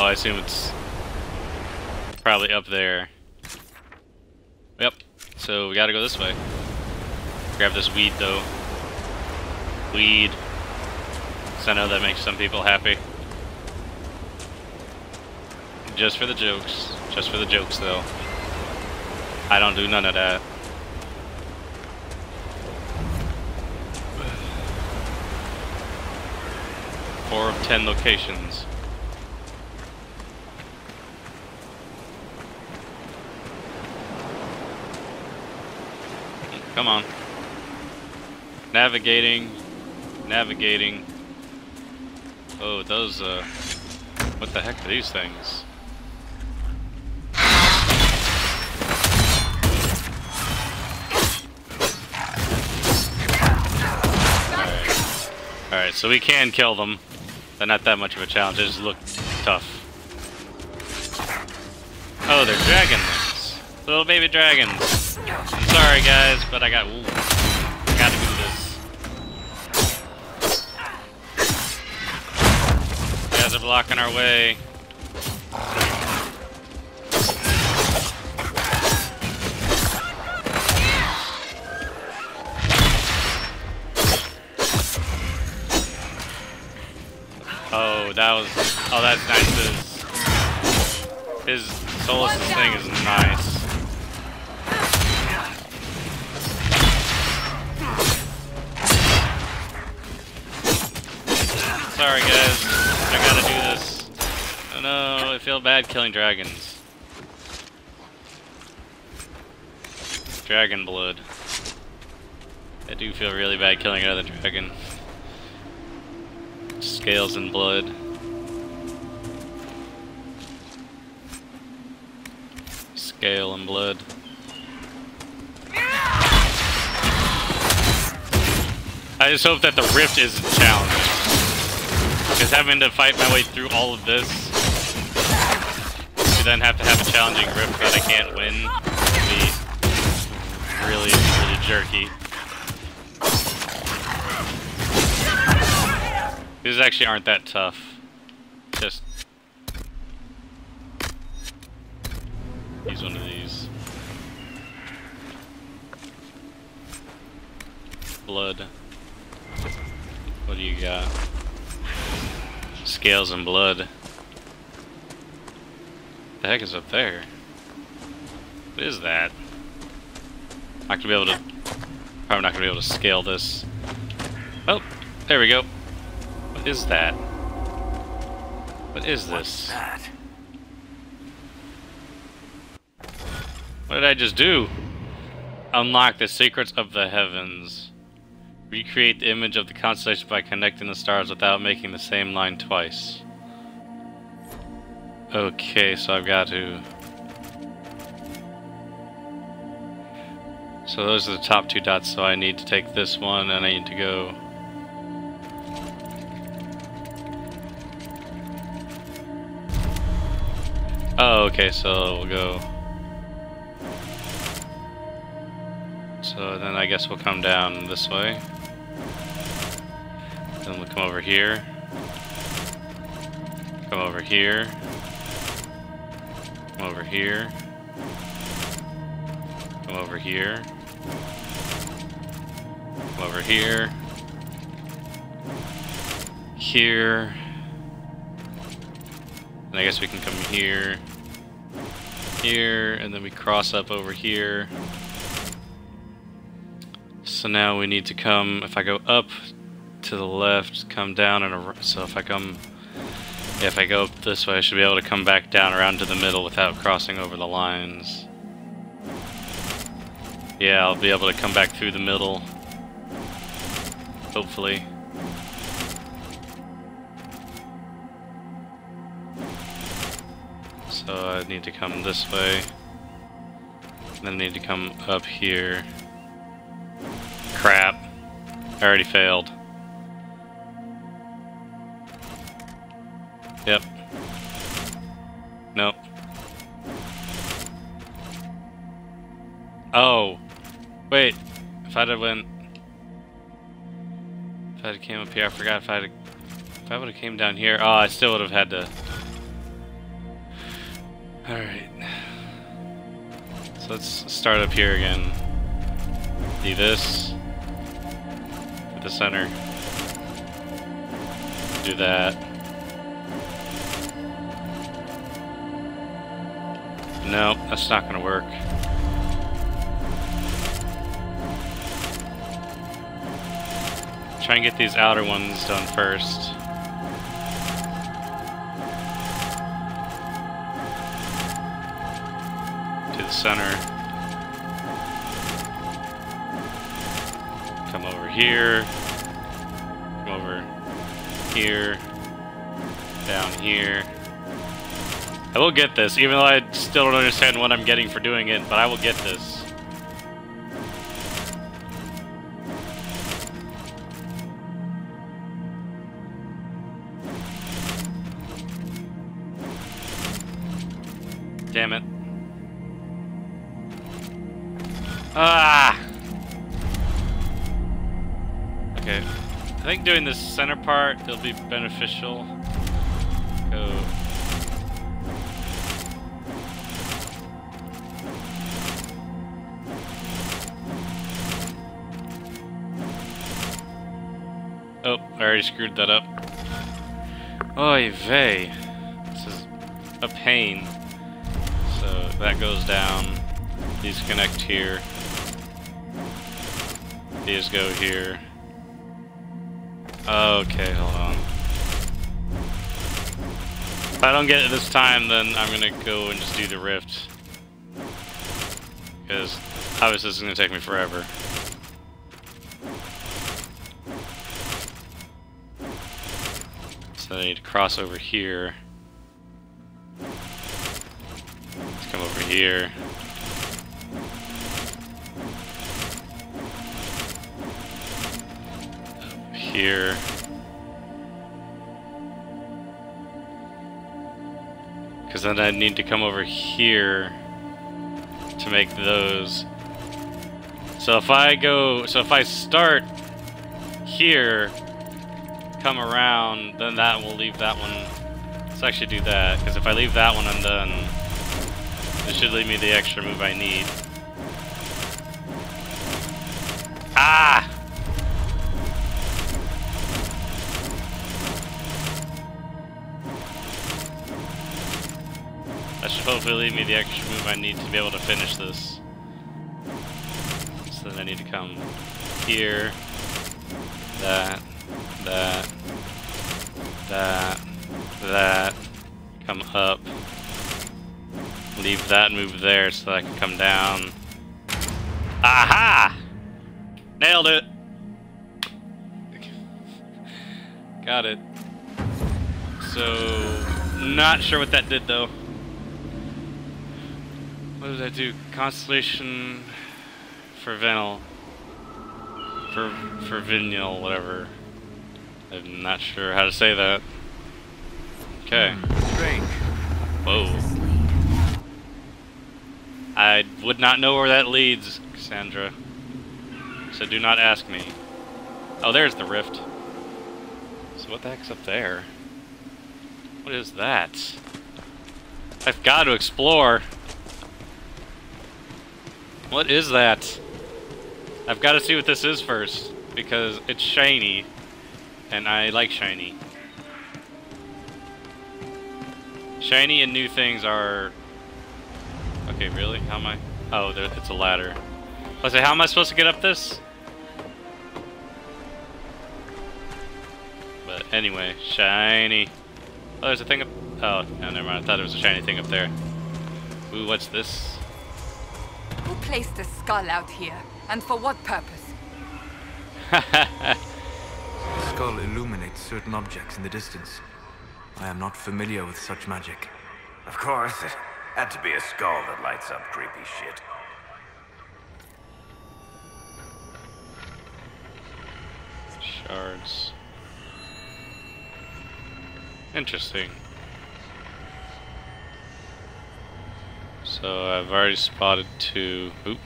Oh, I assume it's probably up there. Yep. So we gotta go this way. Grab this weed though. Weed. So I know that makes some people happy. Just for the jokes. Just for the jokes though. I don't do none of that. Four of ten locations. Come on. Navigating. Navigating. Oh, those, uh... What the heck are these things? Alright, so we can kill them. They're not that much of a challenge, they just look tough. Oh, they're dragons. Little baby dragons. I'm sorry guys, but I got ooh, I gotta do this. You guys are blocking our way. Oh, that was. Oh, that's nice. His, his Solas' thing is nice. Sorry, guys. I gotta do this. Oh no, I feel bad killing dragons. Dragon blood. I do feel really bad killing another dragon scales and blood. Scale and blood. I just hope that the rift isn't challenging. Because having to fight my way through all of this, to then have to have a challenging rift that I can't win, would be really, really jerky. These actually aren't that tough. Just use one of these. Blood. What do you got? Scales and blood. The heck is up there? What is that? Not gonna be able to. Probably not gonna be able to scale this. Oh, there we go. What is that? What is this? that? What did I just do? Unlock the secrets of the heavens. Recreate the image of the constellation by connecting the stars without making the same line twice. Okay, so I've got to... So those are the top two dots, so I need to take this one and I need to go... Oh, okay, so we'll go. So then I guess we'll come down this way. Come over here. Come over here. Come over here. Come over here. Come over here. Here. And I guess we can come here here, and then we cross up over here. So now we need to come, if I go up to the left, come down, and so if I come, if I go up this way, I should be able to come back down around to the middle without crossing over the lines. Yeah, I'll be able to come back through the middle. Hopefully. So I need to come this way. Then I need to come up here. Crap. I already failed. Yep. Nope. Oh. Wait. If I'd have went... If I'd have came up here, I forgot if I'd... If I would have came down here... Oh, I still would have had to... Alright. So let's start up here again. Do this. To the center. Do that. No, that's not gonna work. Try and get these outer ones done first. To the center. Come over here. Come over here. Down here. I will get this, even though I still don't understand what I'm getting for doing it, but I will get this. Damn it. Ah! Okay. I think doing this center part, it'll be beneficial. Already screwed that up. Oy vey. This is a pain. So that goes down. These connect here. These go here. Okay, hold on. If I don't get it this time, then I'm gonna go and just do the rift. Because obviously this is gonna take me forever. So I need to cross over here. Let's come over here. Here. Because then I need to come over here to make those. So if I go, so if I start here, come around, then that will leave that one. Let's actually do that, because if I leave that one undone, it should leave me the extra move I need. Ah! That should hopefully leave me the extra move I need to be able to finish this. So then I need to come here, that, that, that, that, come up, leave that move there so I can come down. Aha! Nailed it! (laughs) Got it. So, not sure what that did though. What did I do? Constellation for Venel. For for Vinyl, whatever. I'm not sure how to say that. Okay. Hmm. Strange. Whoa. I would not know where that leads, Cassandra. So do not ask me. Oh, there's the rift. So what the heck's up there? What is that? I've got to explore. What is that? I've got to see what this is first, because it's shiny, and I like shiny. Shiny and new things are... Okay, really? How am I... Oh, there, it's a ladder. I say, how am I supposed to get up this? But anyway, shiny. Oh, there's a thing up... Oh, no, never mind. I thought there was a shiny thing up there. Ooh, what's this? Who placed the skull out here? And for what purpose? (laughs) The skull illuminates certain objects in the distance. I am not familiar with such magic. Of course, it had to be a skull that lights up creepy shit. Shards. Interesting. So I've already spotted two. Oop.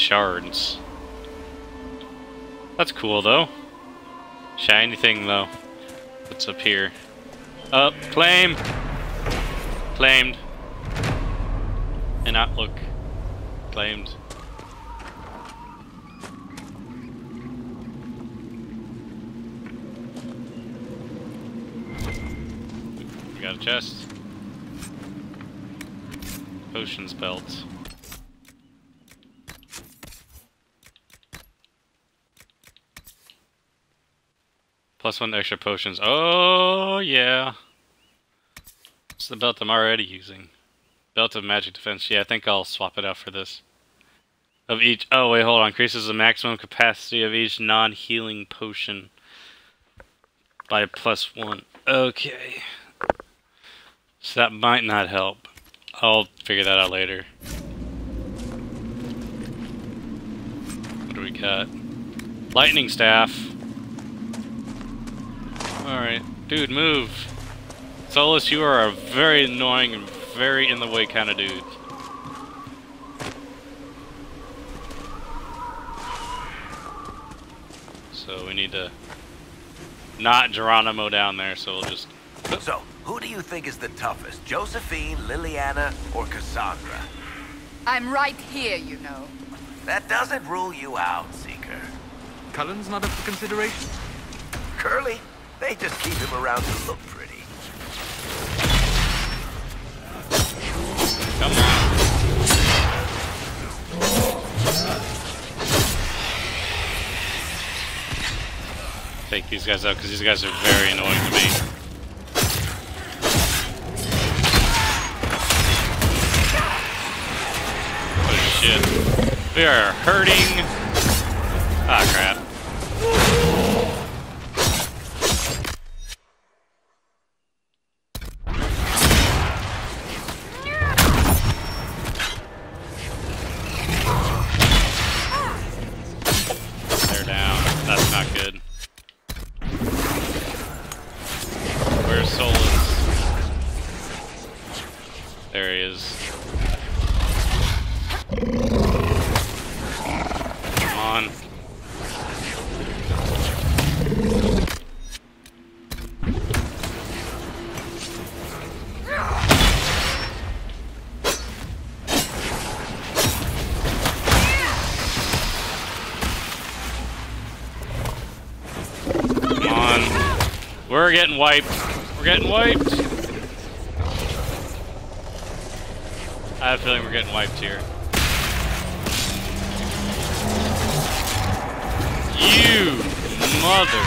Shards. That's cool though. Shiny thing though. What's up here? Uh, up, claim! Claimed. And outlook. Claimed. We got a chest. Potions belt. Plus one extra potions. Oh, yeah. It's the belt I'm already using. Belt of magic defense. Yeah, I think I'll swap it out for this. Of each. Oh, wait, hold on. Increases the maximum capacity of each non healing potion by plus one. Okay. So that might not help. I'll figure that out later. What do we got? Lightning staff. Alright. Dude, move. Solas, you are a very annoying and very in the way kind of dude. So we need to not Geronimo down there, so we'll just... So, who do you think is the toughest? Josephine, Leliana, or Cassandra? I'm right here, you know. That doesn't rule you out, Seeker. Cullen's not up for consideration? Curly, they just keep him around to look pretty. Come on. Take these guys out, because these guys are very annoying to me. Oh shit. We are hurting. Ah, crap. We're getting wiped. We're getting wiped. I have a feeling we're getting wiped here. You mother.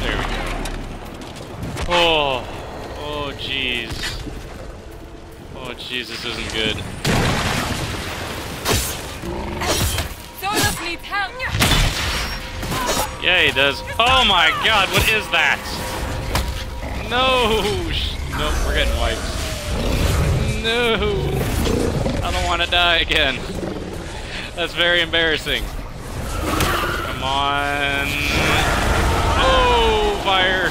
There we go. Oh, oh jeez. Oh jeez, this isn't good. Yeah, he does. Oh my god, what is that? No! Nope, we're getting wiped. No! I don't want to die again. That's very embarrassing. Come on. Oh, fire.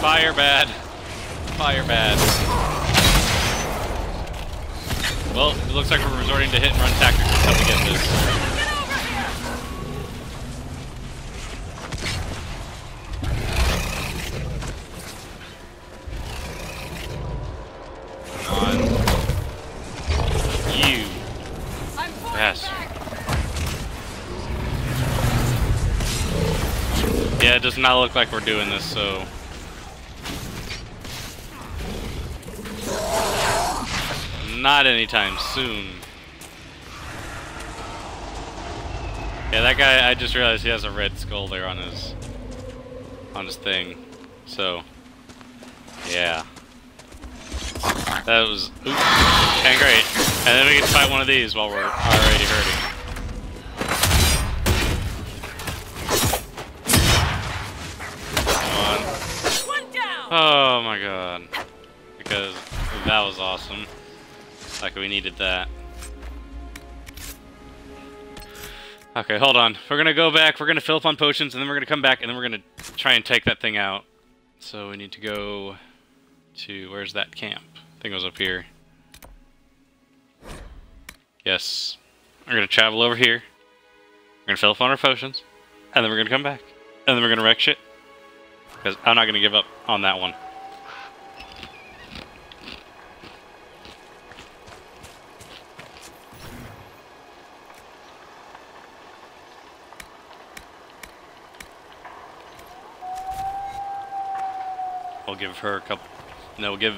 Fire bad. Fire bad. Well, it looks like we're resorting to hit and run tactics until we get this. Not look like we're doing this, so. Not anytime soon. Yeah, that guy, I just realized he has a red skull there on his, on his thing. So, yeah. That was oops, and great. And then we to fight one of these while we're already hurting. Oh my god. Because that was awesome. Like we needed that. Okay, hold on. We're gonna go back, we're gonna fill up on potions, and then we're gonna come back, and then we're gonna try and take that thing out. So we need to go to, where's that camp? I think it was up here. Yes. We're gonna travel over here. We're gonna fill up on our potions. And then we're gonna come back. And then we're gonna wreck shit. Because I'm not gonna give up on that one. I'll give her a couple. No, we'll give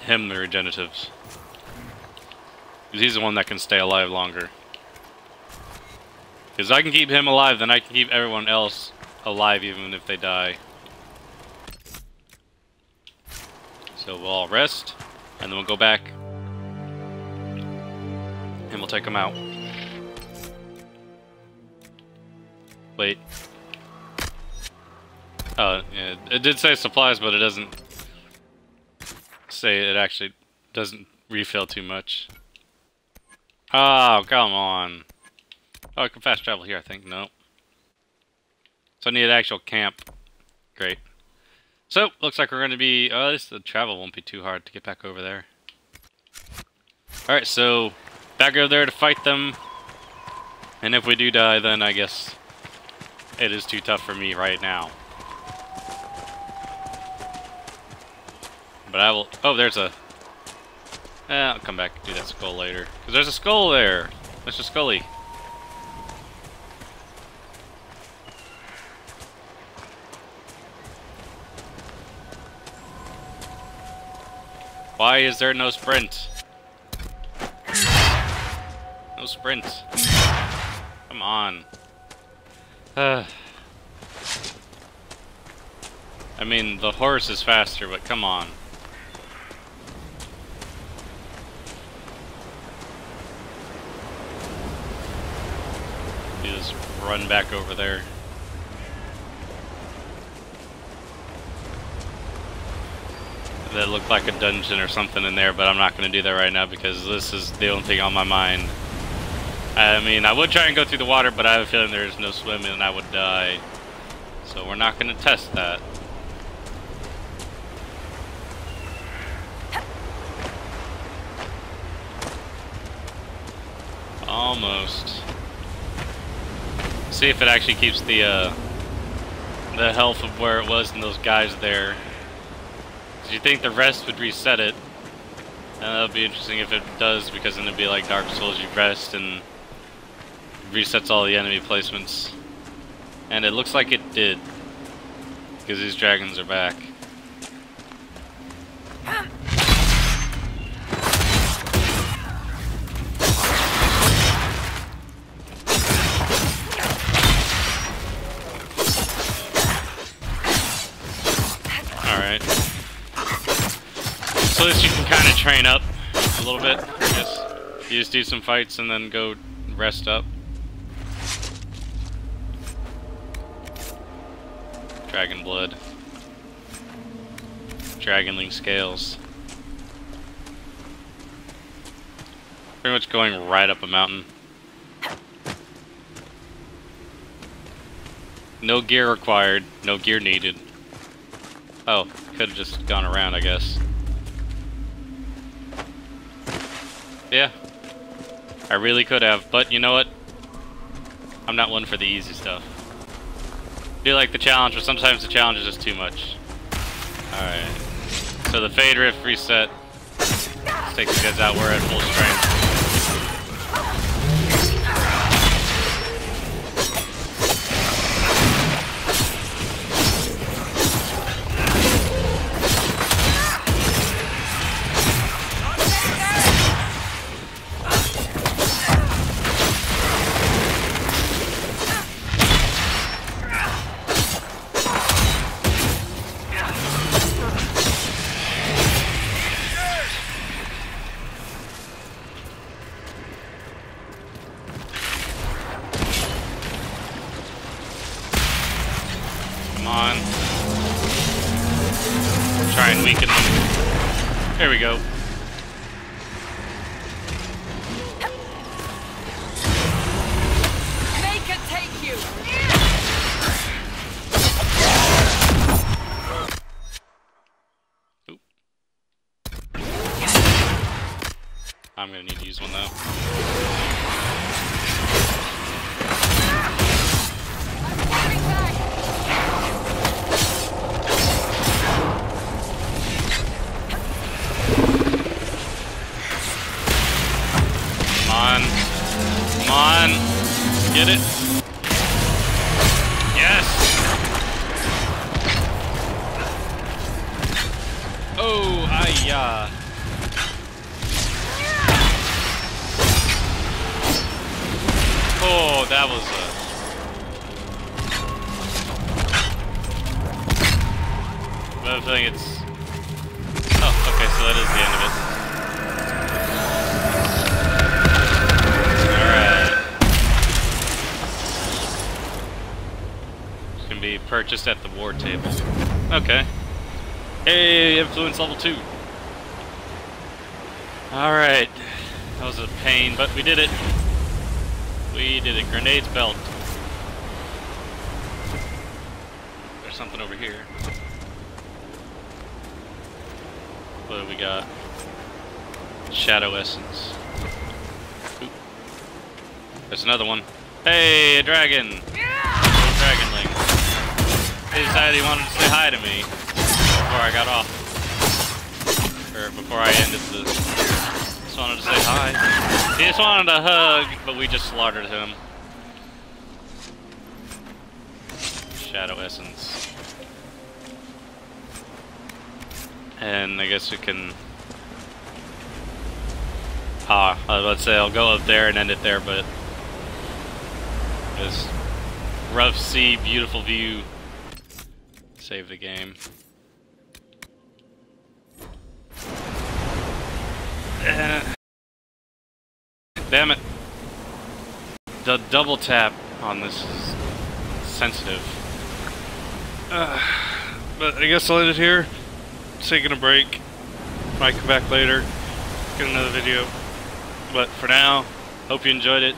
him the regeneratives. Because he's the one that can stay alive longer. Because I can keep him alive, then I can keep everyone else alive even if they die. So we'll all rest, and then we'll go back. And we'll take them out. Wait. Oh, yeah, it did say supplies, but it doesn't say it actually doesn't refill too much. Oh, come on. Oh, I can fast travel here, I think. Nope. So I need an actual camp. Great. So, looks like we're going to be... Oh, at least the travel won't be too hard to get back over there. Alright, so back over there to fight them. And if we do die, then I guess it is too tough for me right now. But I will... Oh, there's a... Eh, I'll come back and do that skull later. Because there's a skull there! Mr. Scully. Why is there no sprint? No sprint. Come on. Uh, (sighs) I mean, the horse is faster, but come on. You just run back over there. That looked like a dungeon or something in there, but I'm not going to do that right now because this is the only thing on my mind. I mean, I would try and go through the water, but I have a feeling there's no swimming and I would die. So we're not going to test that. Almost. See if it actually keeps the uh, the health of where it was and those guys there. You think the rest would reset it. And that'll be interesting if it does, because then it'd be like Dark Souls, you rest and resets all the enemy placements. And it looks like it did. Because these dragons are back. Train up a little bit. Just, you just do some fights and then go rest up. Dragon blood. Dragonling scales. Pretty much going right up a mountain. No gear required, no gear needed. Oh, could have just gone around, I guess. Yeah. I really could have, but you know what? I'm not one for the easy stuff. I Do like the challenge, but sometimes the challenge is just too much. Alright. So the Fade Rift reset. Let's take these guys out, we're at full strength. I'm gonna need to use one though. Come on. Get it. Level 2. Alright. That was a pain, but we did it. We did it. Grenades belt. There's something over here. What do we got? Shadow Essence. Oop. There's another one. Hey, a dragon! Dragonling. He decided he wanted to say hi to me before I got off. Or before I ended this. Just wanted to say hi. He just wanted a hug, but we just slaughtered him. Shadow Essence. And I guess we can... Ah, I was about to say I'll go up there and end it there, but... This rough sea, beautiful view. Save the game. (laughs) Damn it. The double tap on this is sensitive. Uh, (sighs) but I guess I'll end it here. Taking a break. Might come back later. Get another video. But for now, hope you enjoyed it.